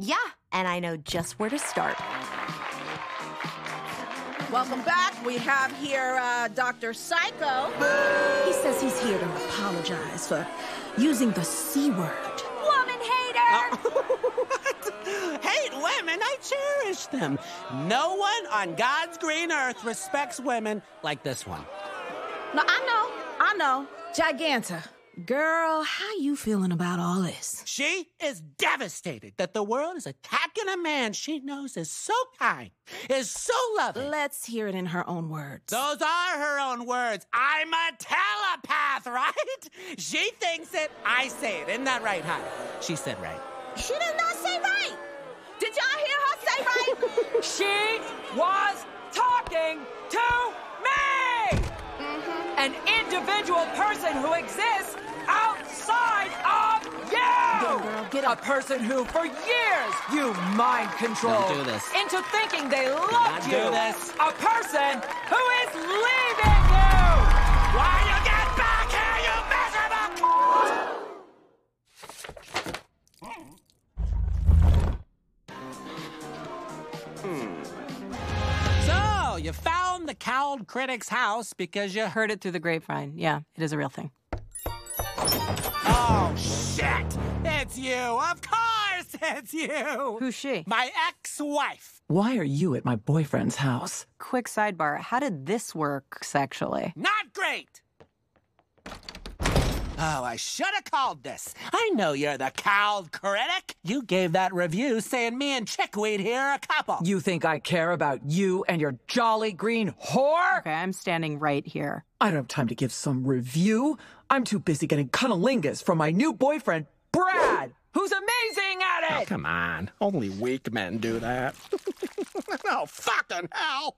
Yeah, and I know just where to start. Welcome back. We have here uh, Dr. Psycho. He says he's here to apologize for using the C word. Woman hater! what? Hate women? I cherish them. No one on God's green earth respects women like this one. No, I know. I know. Giganta. Girl, how you feeling about all this? She is devastated that the world is attacking a man she knows is so kind, is so loving. Let's hear it in her own words. Those are her own words. I'm a telepath, right? She thinks it, I say it. Isn't that right, huh? She said right. She did not say right. Did y'all hear her say right? she was talking to me! Mm-hmm. An individual person who exists get. A person who, for years, you mind controlled Don't do this. into thinking they loved not you. do this. A person who is leaving you! Why you get back here, you miserable? So, you found the cowled critic's house because you Heard it through the grapevine. Yeah, it is a real thing. Oh, shit! It's you! Of course it's you! Who's she? My ex-wife! Why are you at my boyfriend's house? Quick sidebar. How did this work sexually? Not great! Oh, I should have called this. I know you're the cowled critic. You gave that review saying me and Chickweed here are a couple. You think I care about you and your jolly green whore? Okay, I'm standing right here. I don't have time to give some review. I'm too busy getting cunnilingus from my new boyfriend, Brad, who's amazing at it! Oh, Come on. Only weak men do that. oh, fucking hell.